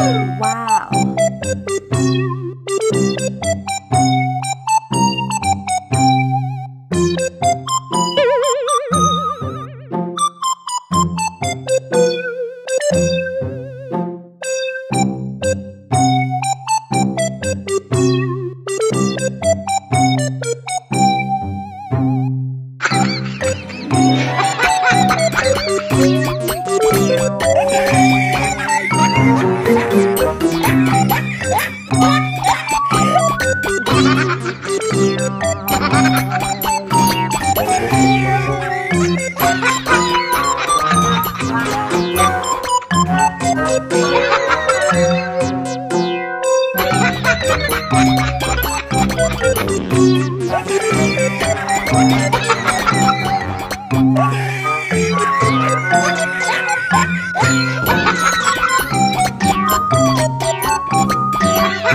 Wow. What?